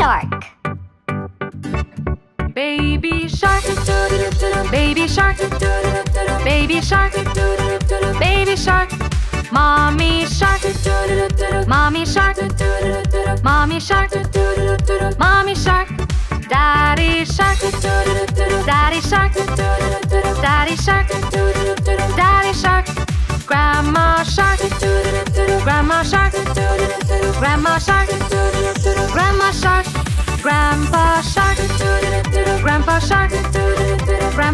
shark. Baby shark, baby shark, baby shark, baby shark. Mommy shark, mommy shark, mommy shark, mommy shark. Daddy shark, daddy shark,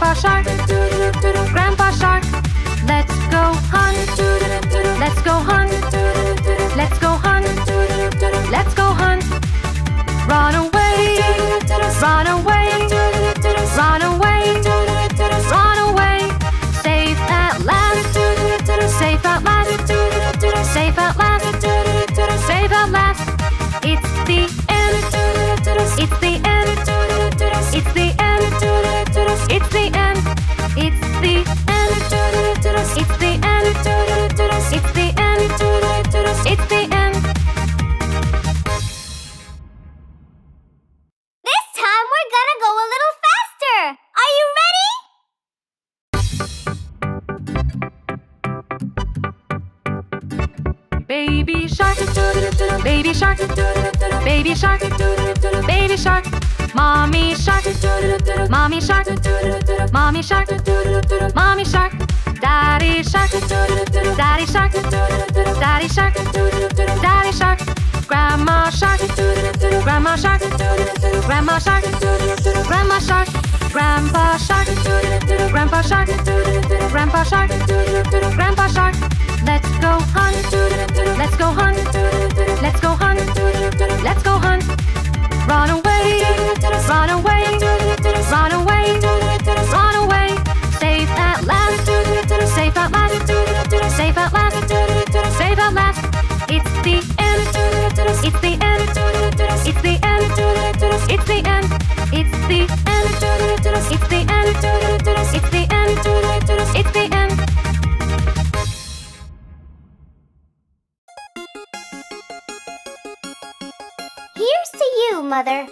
grandpa shark, grandpa shark. Let's go hunt, let's go hunt, shark, baby shark, baby shark. Mommy shark, mommy shark, mommy shark, mommy shark. Daddy shark, daddy shark, daddy shark, daddy shark. Grandma shark, grandma shark, grandma shark, grandma shark. Grandpa shark, grandpa shark, grandpa shark, grandpa shark. Let's go hunt, let's go hunt, let's go hunt, let's go hunt. Run away, run away, run away, run away. Safe at last, safe at last, safe at last, safe at last. It's the end, it's the end, it's the end, it's the end, it's the end, it's the end, it's the end, it's the end. Mother.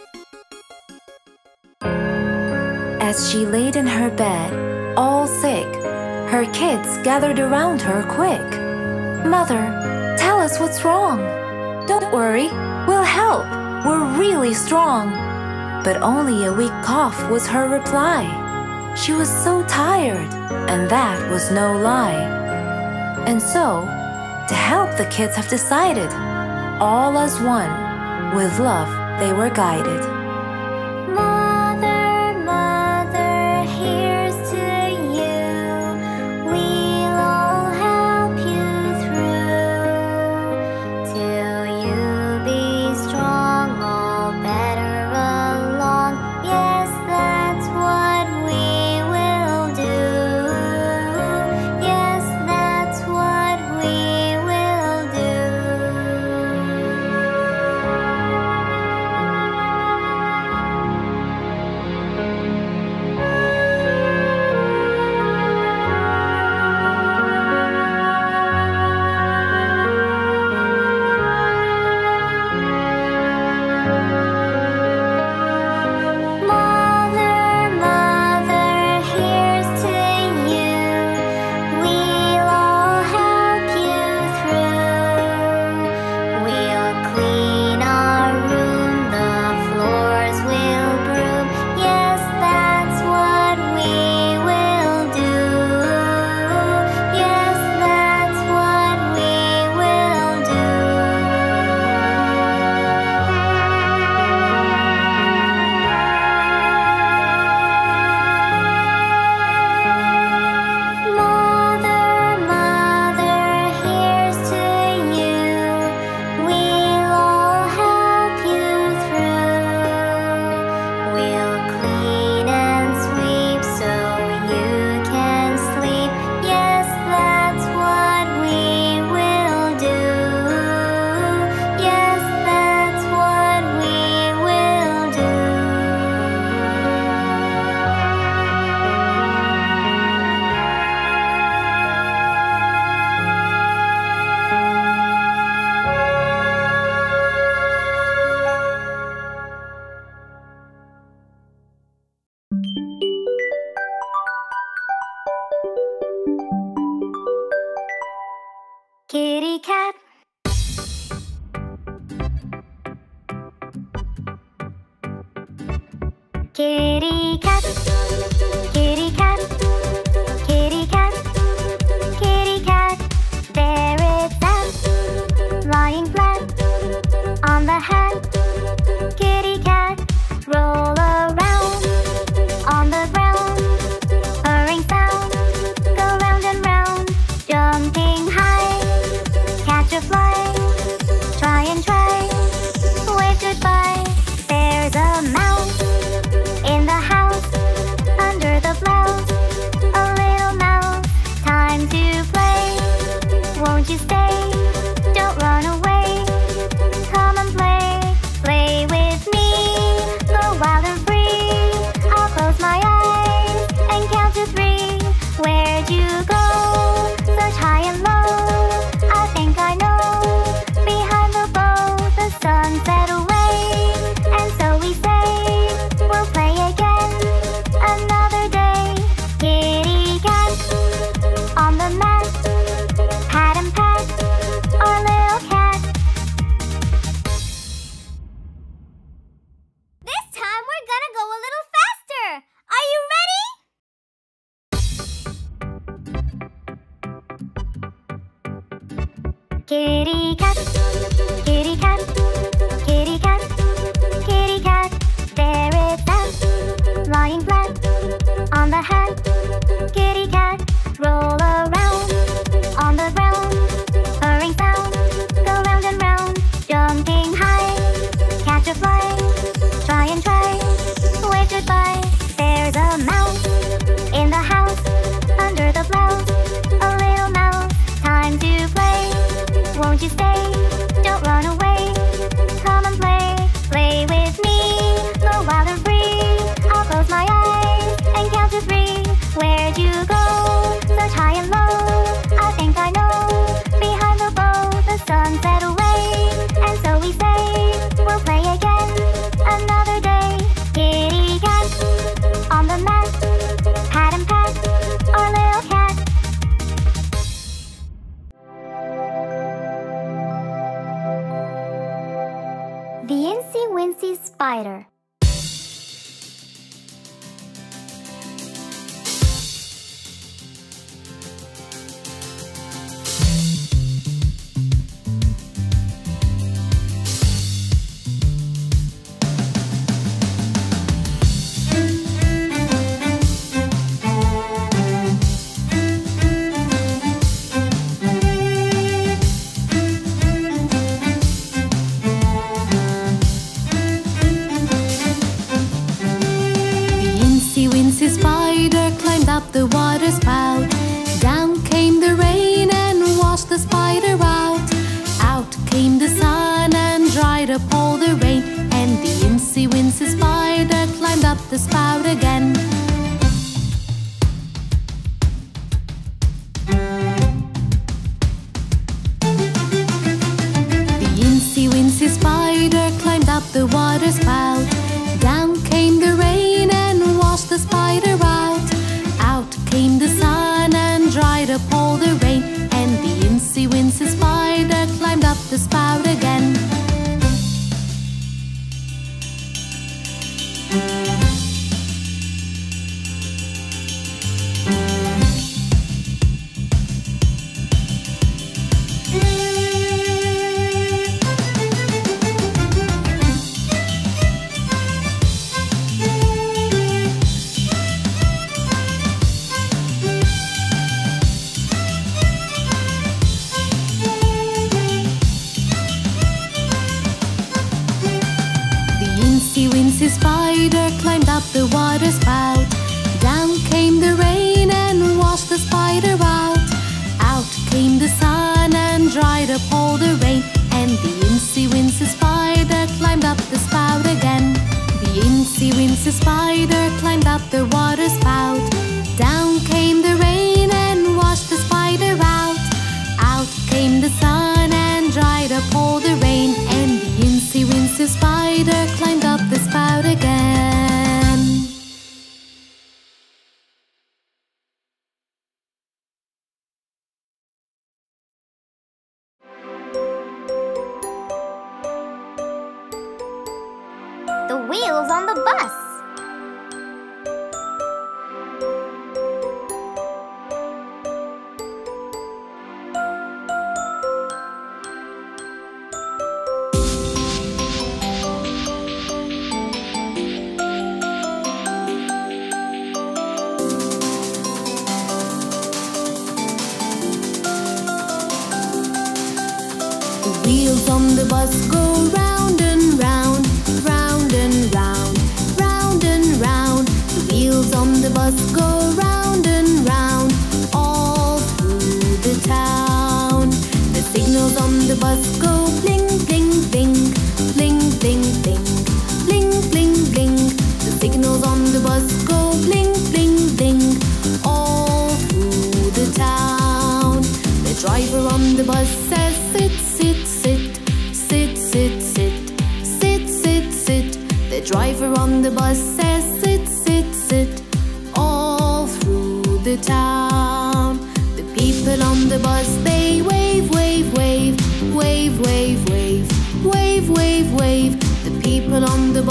As she laid in her bed, all sick, her kids gathered around her quick. Mother, tell us what's wrong. Don't worry, we'll help. We're really strong. But only a weak cough was her reply. She was so tired, and that was no lie. And so, to help, the kids have decided, all as one, with love they were guided. か。Spider.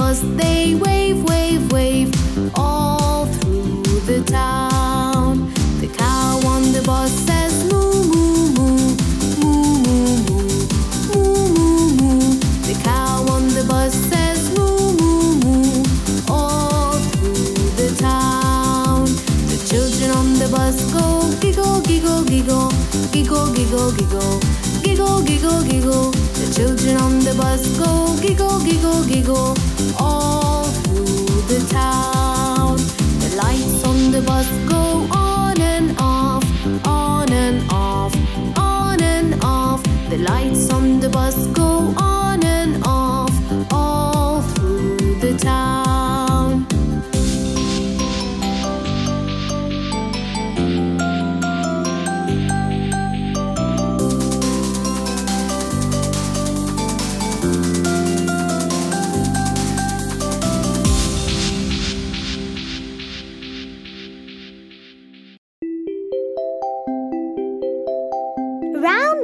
Bus they wave, wave, wave, all through the town. The cow on the bus says moo, moo, moo, moo, moo, moo, moo, moo, moo. The cow on the bus says moo, moo, moo, all through the town. The children on the bus go giggle, giggle, giggle, giggle, giggle, giggle, giggle, giggle, giggle. The children on the bus go giggle, giggle, giggle, town. The lights on the bus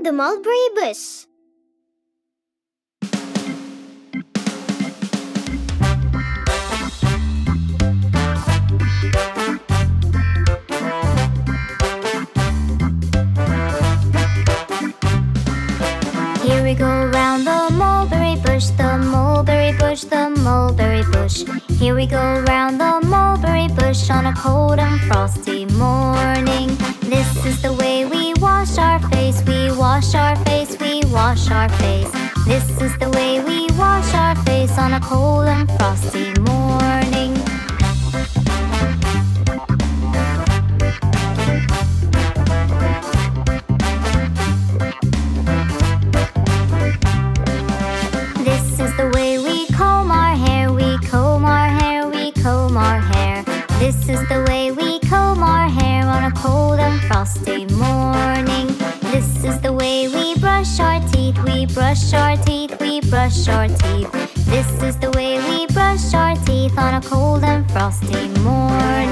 the mulberry bush. Here we go round the mulberry bush, the mulberry bush, the mulberry bush. Here we go round the mulberry bush on a cold and frosty morning. This is the way face, we wash our face, we wash our face. This is the way we wash our face on a cold and frosty morning. On a cold and frosty morning.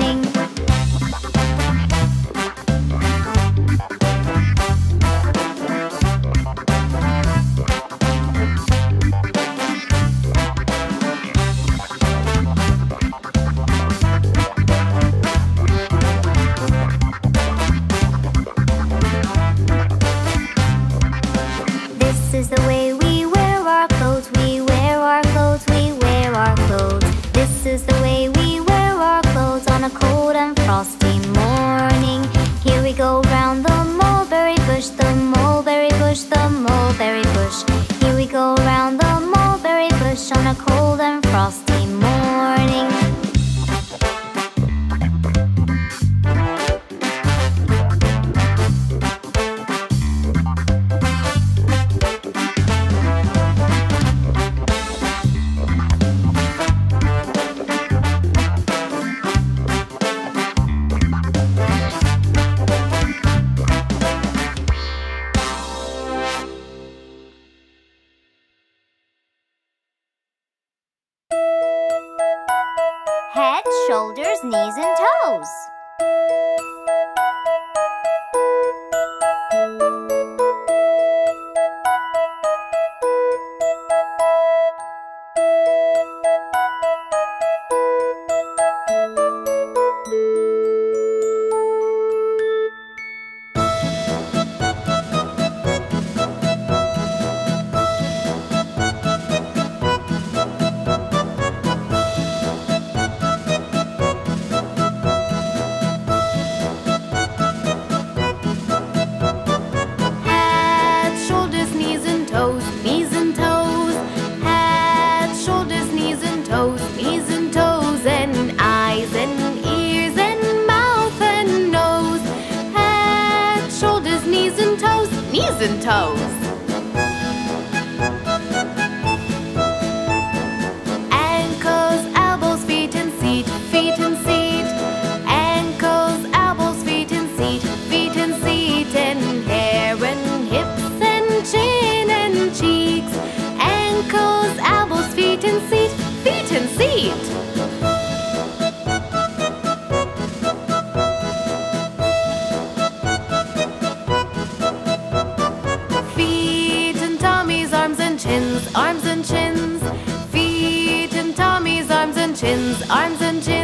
Arms and chins,